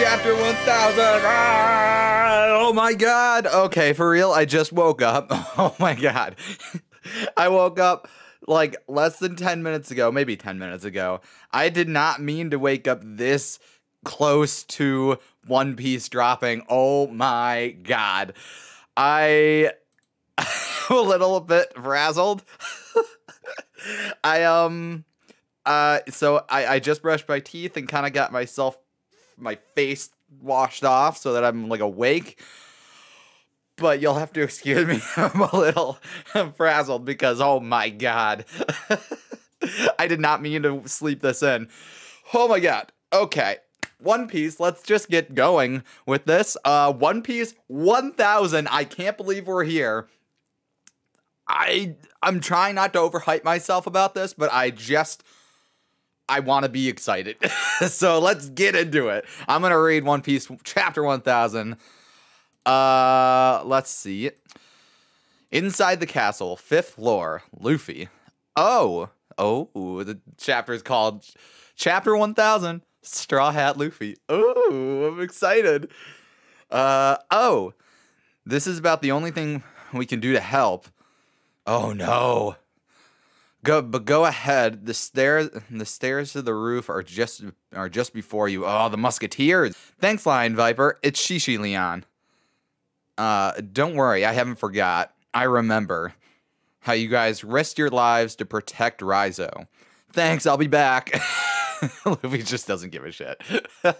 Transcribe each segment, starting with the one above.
chapter 1000. Ah, oh my god. Okay, for real, I just woke up. Oh my god. I woke up like less than 10 minutes ago, maybe 10 minutes ago. I did not mean to wake up this close to One Piece dropping. Oh my god. I am a little bit frazzled. I um uh so I I just brushed my teeth and kind of got myself my face washed off so that I'm like awake. But you'll have to excuse me. I'm a little frazzled because oh my god. I did not mean to sleep this in. Oh my god. Okay. One Piece, let's just get going with this. Uh One Piece 1000. I can't believe we're here. I I'm trying not to overhype myself about this, but I just I want to be excited. so let's get into it. I'm going to read One Piece chapter 1000. Uh, let's see. Inside the castle, fifth floor, Luffy. Oh, oh, the chapter is called Chapter 1000 Straw Hat Luffy. Oh, I'm excited. Uh, oh, this is about the only thing we can do to help. Oh no. Go, but go ahead. The stairs, the stairs to the roof are just are just before you. Oh, the musketeers! Thanks, Lion Viper. It's Shishi Leon. Uh, don't worry, I haven't forgot. I remember how you guys risked your lives to protect Raizo. Thanks, I'll be back. Luffy just doesn't give a shit.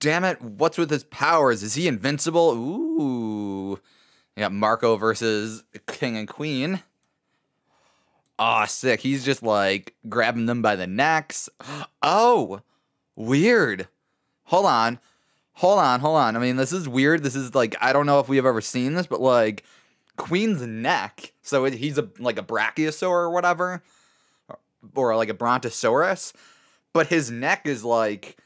Damn it, what's with his powers? Is he invincible? Ooh. Yeah, Marco versus King and Queen. Aw, oh, sick. He's just like grabbing them by the necks. Oh, weird. Hold on. Hold on, hold on. I mean, this is weird. This is like, I don't know if we have ever seen this, but like Queen's neck. So he's a like a brachiosaur or whatever, or, or like a brontosaurus, but his neck is like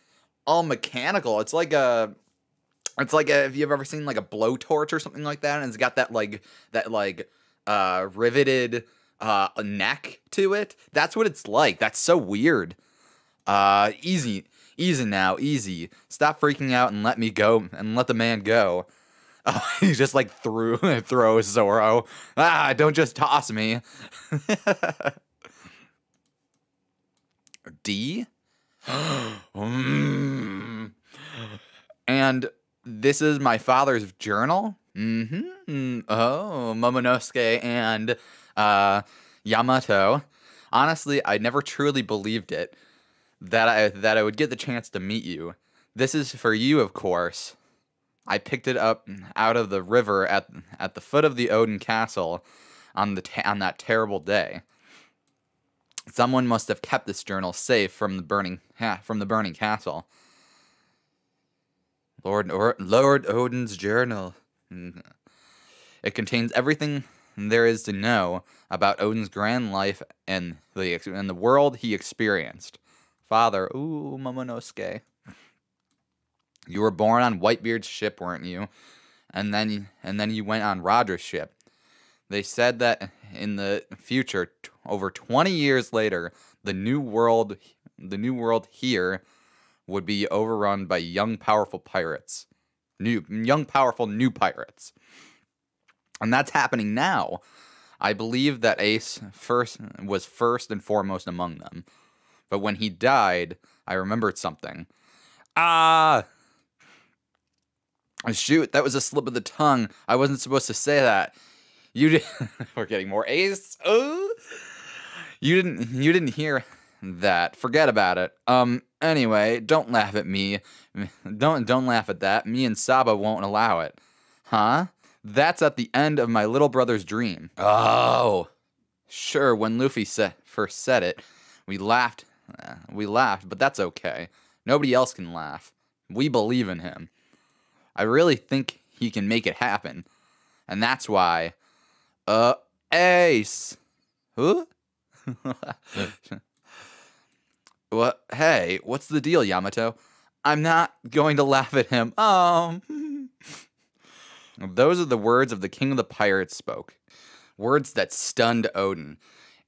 all mechanical. It's like a it's like a, if you've ever seen like a blowtorch or something like that, and it's got that like that like uh riveted uh, a neck to it. That's what it's like. That's so weird. Uh, easy, easy now, easy. Stop freaking out and let me go and let the man go. Oh, he just like threw throws Zoro. Ah, don't just toss me. D. And this is my father's journal. Mm-hmm. Oh, Momonosuke and uh, Yamato. Honestly, I never truly believed it that I that I would get the chance to meet you. This is for you, of course. I picked it up out of the river at at the foot of the Oden Castle on the on that terrible day. Someone must have kept this journal safe from the burning from the burning castle. Lord or, Lord Oden's journal. It contains everything there is to know about Oden's grand life and the and the world he experienced. Father, ooh, Momonosuke. You were born on Whitebeard's ship, weren't you? And then and then you went on Roger's ship. They said that in the future, over 20 years later, the new world the new world here would be overrun by young powerful pirates. New young powerful new pirates. And that's happening now. I believe that Ace first was first and foremost among them. But when he died, I remembered something. Ah! Shoot, that was a slip of the tongue. I wasn't supposed to say that. You did We're getting more Ace. Oh. You didn't you didn't hear that. Forget about it. Um anyway, don't laugh at me. Don't don't laugh at that. Me and Sabo won't allow it. Huh? That's at the end of my little brother's dream. Oh. Sure, when Luffy sa- first said it, we laughed. Uh, we laughed, but that's okay. Nobody else can laugh. We believe in him. I really think he can make it happen. And that's why. Uh, Ace. Who? what? Hey, what's the deal, Yamato? I'm not going to laugh at him. Um. Those are the words of the king of the pirates spoke. Words that stunned Oden.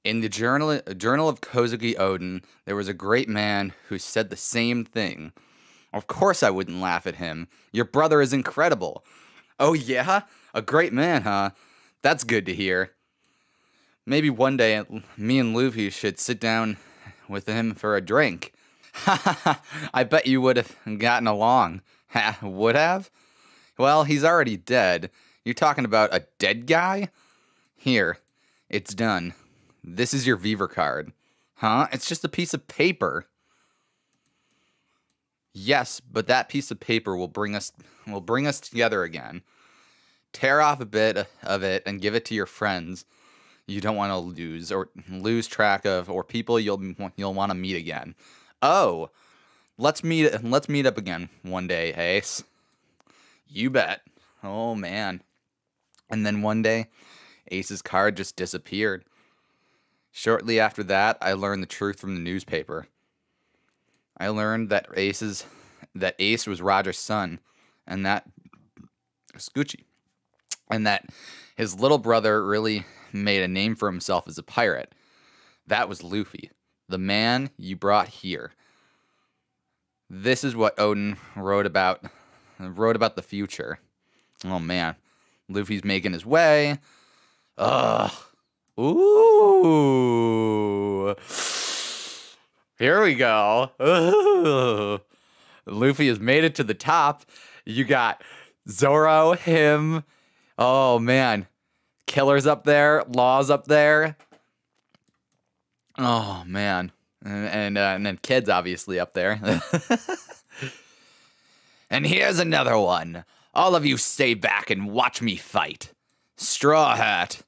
In the journal, journal of Kozuki Oden, there was a great man who said the same thing. Of course I wouldn't laugh at him. Your brother is incredible. Oh, yeah? A great man, huh? That's good to hear. Maybe one day me and Luffy should sit down with him for a drink. Ha ha ha! I bet you would have gotten along. Ha, would have? Well, he's already dead. You're talking about a dead guy? Here, it's done. This is your Vivre card. Huh? It's just a piece of paper. Yes, but that piece of paper will bring us will bring us together again. Tear off a bit of it and give it to your friends you don't want to lose or lose track of or people you'll you'll want to meet again. Oh, let's meet let's meet up again one day, Ace. You bet. Oh man. And then one day, Ace's card just disappeared. Shortly after that, I learned the truth from the newspaper. I learned that Ace's that Ace was Roger's son, and that Scoochie, and that his little brother really made a name for himself as a pirate. That was Luffy, the man you brought here. This is what Oden wrote about wrote about the future. Oh man. Luffy's making his way. Ugh. Ooh. Here we go. Ooh. Luffy has made it to the top. You got Zoro, him. Oh man. Killer's up there, Law's up there. Oh man, and and, uh, and then Kid's obviously up there. and here's another one. All of you stay back and watch me fight. Straw Hat.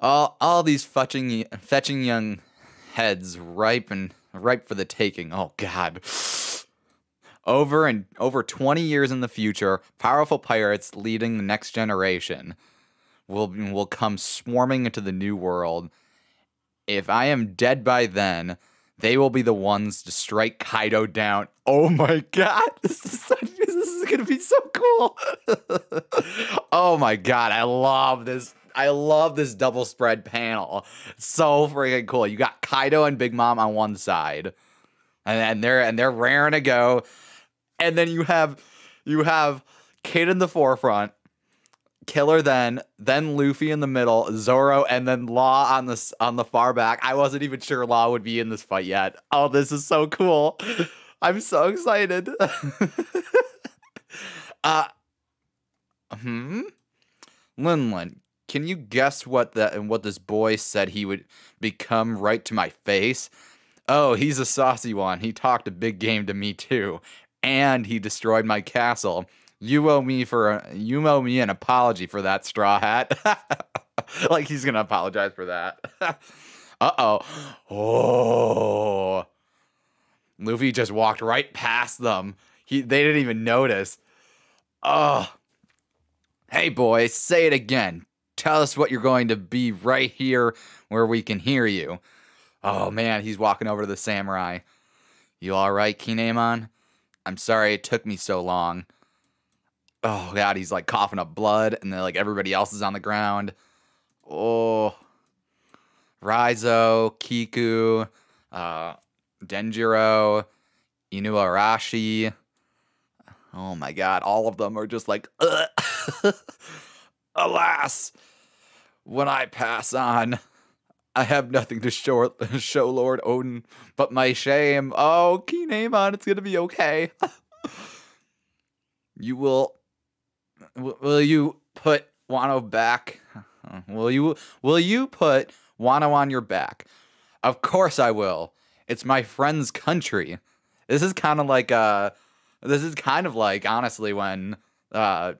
All all these fetching fetching young heads ripe and ripe for the taking. Oh God. Over and over 20 years in the future, powerful pirates leading the next generation will will come swarming into the new world. If I am dead by then, they will be the ones to strike Kaido down. Oh my god, this is this is gonna be so cool. oh my god, I love this. I love this double spread panel. so freaking cool. You got Kaido and Big Mom on one side, and, and they're and they're raring to go, and then you have you have Kid in the forefront, Killer then, then Luffy in the middle, Zoro, and then Law on the on the far back. I wasn't even sure Law would be in this fight yet. Oh, this is so cool! I'm so excited. uh, hmm. Linlin, can you guess what that and what this boy said he would become right to my face? Oh, he's a saucy one. He talked a big game to me too, and he destroyed my castle. You owe me for a, you owe me an apology for that straw hat. like he's gonna apologize for that. uh oh. Oh. Luffy just walked right past them. He they didn't even notice. Oh. Hey boys, say it again. Tell us what you're going to be right here where we can hear you. Oh man, he's walking over to the samurai. You alright, Kinemon? I'm sorry it took me so long oh god, he's like coughing up blood, and then like everybody else is on the ground. Oh, Raizo, Kiku, uh, Denjiro, Inuarashi. Oh my god, all of them are just like, alas, when I pass on, I have nothing to show, show Lord Oden but my shame. Oh, Kinemon, it's gonna be okay. you will will you put Wano back? Will you will you put Wano on your back? Of course I will. It's my friend's country. This is kind of like uh this is kind of like honestly when uh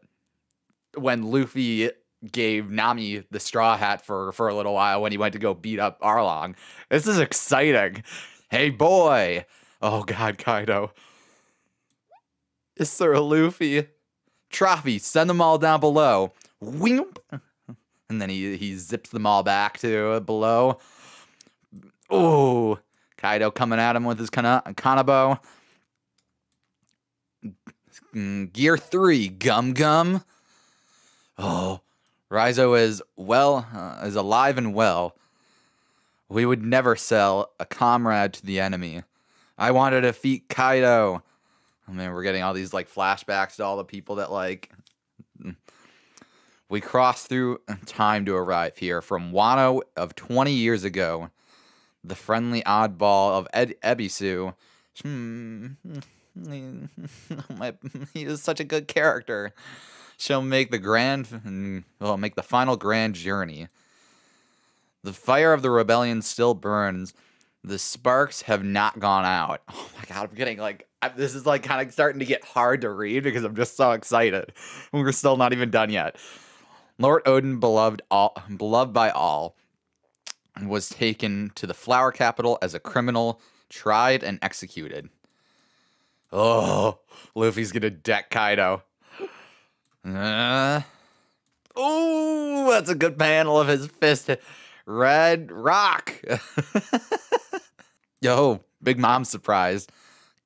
when Luffy gave Nami the straw hat for for a little while when he went to go beat up Arlong. This is exciting. Hey boy. Oh god, Kaido. Is Sir Luffy Trophy, send them all down below. Whoop. And then he, he zips them all back to below. Oh, Kaido coming at him with his kana, kanabo. Mm, gear three, Gum Gum. Oh, Raizo is well, uh, is alive and well. We would never sell a comrade to the enemy. I want to defeat Kaido. I mean, we're getting all these like flashbacks to all the people that like we cross through time to arrive here from Wano of 20 years ago. The friendly oddball of Ed- Ebisu. Hmm. he is such a good character. She'll make the grand, well, make the final grand journey. The fire of the rebellion still burns. The sparks have not gone out. Oh my god, I'm getting like I, this is like kind of starting to get hard to read because I'm just so excited. We're still not even done yet. Lord Oden, beloved all, beloved by all, was taken to the flower capital as a criminal, tried and executed. Oh, Luffy's gonna deck Kaido. Uh, oh, that's a good panel of his fist. Red Rock. Yo, Big Mom surprised.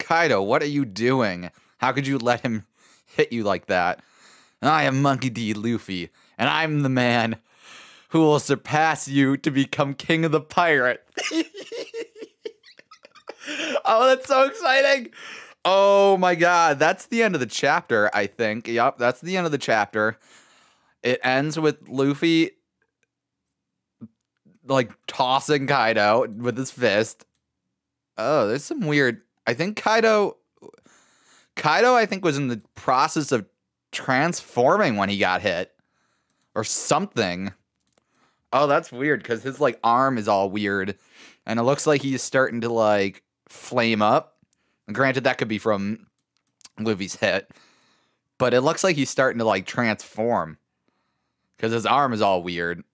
Kaido, what are you doing? How could you let him hit you like that? I am Monkey D. Luffy, and I'm the man who will surpass you to become king of the pirate. oh, that's so exciting. Oh my god, that's the end of the chapter, I think. Yup, that's the end of the chapter. It ends with Luffy like tossing Kaido with his fist. Oh, there's some weird. I think Kaido Kaido I think was in the process of transforming when he got hit or something. Oh, that's weird cuz his like arm is all weird and it looks like he's starting to like flame up. And granted that could be from Luffy's hit, but it looks like he's starting to like transform cuz his arm is all weird.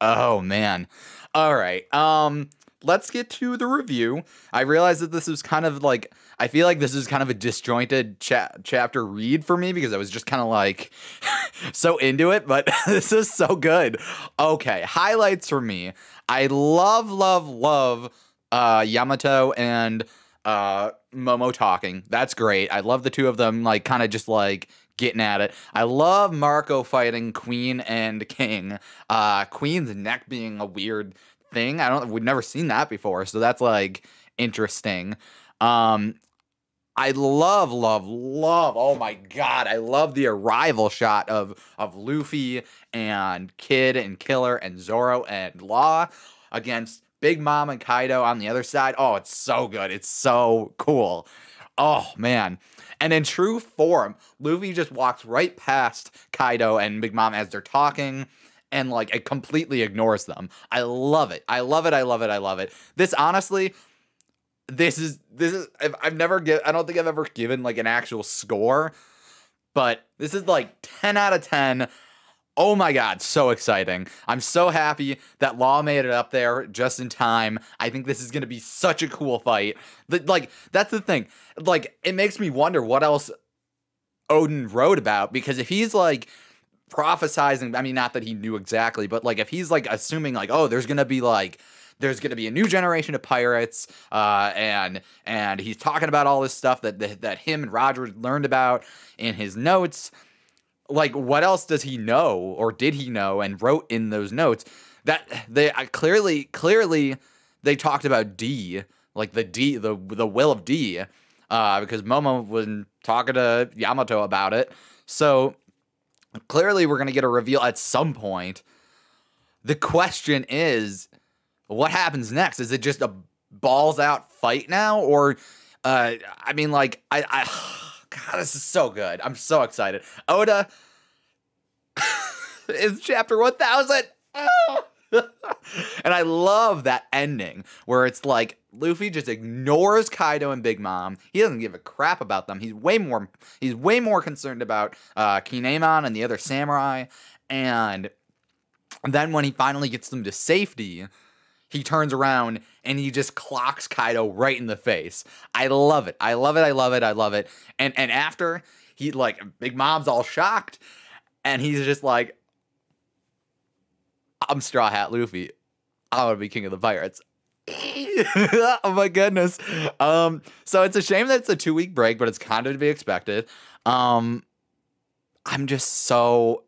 Oh man. All right. Um let's get to the review. I realized that this is kind of like I feel like this is kind of a disjointed cha- chapter read for me because I was just kind of like so into it, but this is so good. Okay, highlights for me. I love love love uh Yamato and uh Momo talking. That's great. I love the two of them like kind of just like getting at it. I love Marco fighting Queen and King. Uh Queen's neck being a weird thing. I don't we've never seen that before, so that's like interesting. Um I love, love, love. Oh my god, I love the arrival shot of of Luffy and Kid and Killer and Zoro and Law against Big Mom and Kaido on the other side. Oh, it's so good. It's so cool. Oh man. And in true form, Luffy just walks right past Kaido and Big Mom as they're talking and like it completely ignores them. I love it. I love it. I love it. I love it. This honestly, this is this is I've, I've never give I don't think I've ever given like an actual score, but this is like 10 out of 10. Oh my god, so exciting. I'm so happy that Law made it up there just in time. I think this is going to be such a cool fight. like that's the thing. Like it makes me wonder what else Oden wrote about because if he's like prophesizing, I mean not that he knew exactly, but like if he's like assuming like oh there's to be like there's going to be a new generation of pirates, uh, and and he's talking about all this stuff that, that that him and Roger learned about in his notes. Like, what else does he know, or did he know, and wrote in those notes? That they uh, clearly, clearly, they talked about D, like the D, the the will of D, uh, because Momo was talking to Yamato about it. So clearly, we're gonna get a reveal at some point. The question is, what happens next? Is it just a balls out fight now, or uh, I mean, like I, I, God, this is so good. I'm so excited. Oda is chapter one thousand. and I love that ending where it's like Luffy just ignores Kaido and Big Mom. He doesn't give a crap about them. He's way more he's way more concerned about uh Kinemon and the other samurai. And then when he finally gets them to safety, he turns around and he just clocks Kaido right in the face. I love it. I love it. I love it. I love it. And and after he like Big Mom's all shocked and he's just like I'm Straw Hat Luffy. I want to be king of the pirates. oh my goodness. Um so it's a shame that it's a 2 week break, but it's kind of to be expected. Um I'm just so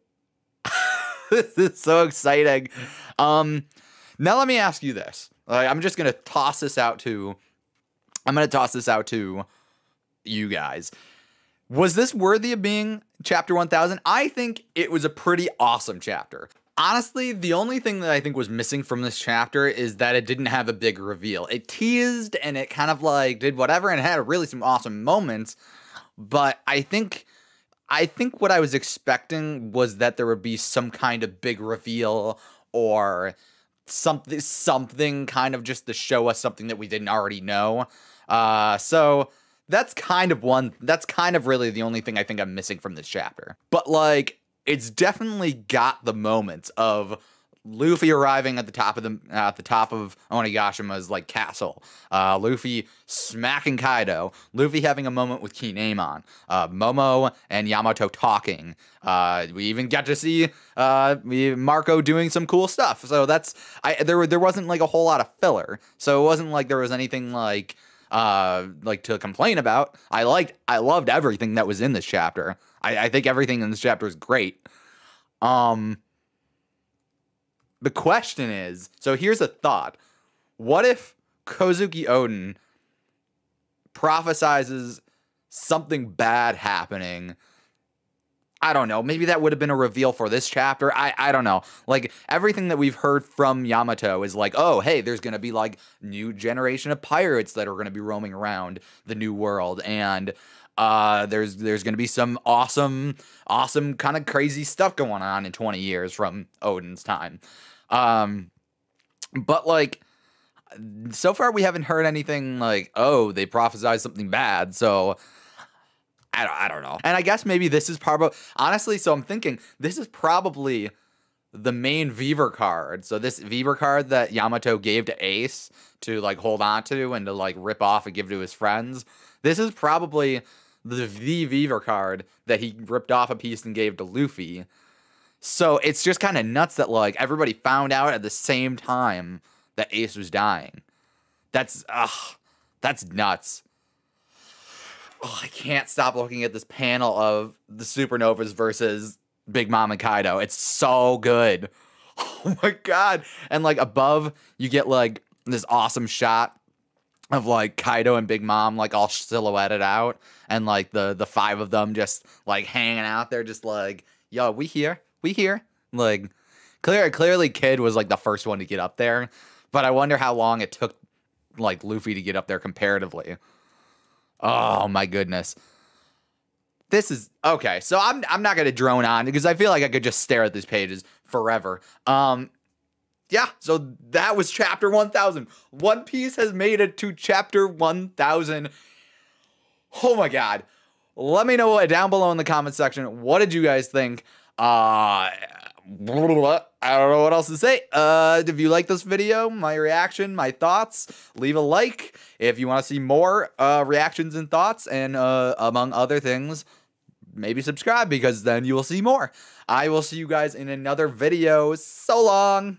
this is so exciting. Um now let me ask you this. Like, I'm just gonna toss this out to. I'm gonna toss this out to you guys. Was this worthy of being chapter 1000? I think it was a pretty awesome chapter. Honestly, the only thing that I think was missing from this chapter is that it didn't have a big reveal. It teased and it kind of like did whatever and had really some awesome moments, but I think I think what I was expecting was that there would be some kind of big reveal or something something kind of just to show us something that we didn't already know. Uh so that's kind of one that's kind of really the only thing I think I'm missing from this chapter. But like it's definitely got the moments of Luffy arriving at the top of the at the top of Onigashima's like castle. Uh, Luffy smacking Kaido. Luffy having a moment with Kinemon. Uh, Momo and Yamato talking. Uh, we even got to see uh, Marco doing some cool stuff. So that's I there there wasn't like a whole lot of filler. So it wasn't like there was anything like uh like to complain about. I liked I loved everything that was in this chapter. I, I think everything in this chapter is great. Um the question is so here's a thought. What if Kozuki Oden prophesizes something bad happening? I don't know. Maybe that would have been a reveal for this chapter. I, I don't know. Like everything that we've heard from Yamato is like, oh, hey, there's gonna be like new generation of pirates that are gonna be roaming around the new world, and uh, there's there's gonna be some awesome, awesome kind of crazy stuff going on in 20 years from Oden's time. Um, but like so far we haven't heard anything like, oh, they prophesied something bad. So I don't, I don't know. And I guess maybe this is probably honestly. So I'm thinking this is probably the main Vivre card. So this Vivre card that Yamato gave to Ace to like hold on to and to like rip off and give to his friends. This is probably the the Vivre card that he ripped off a piece and gave to Luffy. So it's just kind of nuts that like everybody found out at the same time that Ace was dying. That's ugh, that's nuts. Oh, I can't stop looking at this panel of the supernovas versus Big Mom and Kaido. It's so good. Oh my god. And like above you get like this awesome shot of like Kaido and Big Mom like all silhouetted out and like the the five of them just like hanging out there just like yo we here we here. Like, clear, clearly, Kid was like the first one to get up there, but I wonder how long it took like Luffy to get up there comparatively. Oh my goodness. This is okay. So I'm I'm not gonna drone on because I feel like I could just stare at these pages forever. Um, yeah. So that was chapter 1000. One Piece has made it to chapter 1000. Oh my god. Let me know down below in the comment section. What did you guys think? Uh, I don't know what else to say. Uh, if you like this video, my reaction, my thoughts, leave a like. If you want to see more uh, reactions and thoughts, and uh, among other things, maybe subscribe because then you will see more. I will see you guys in another video. So long.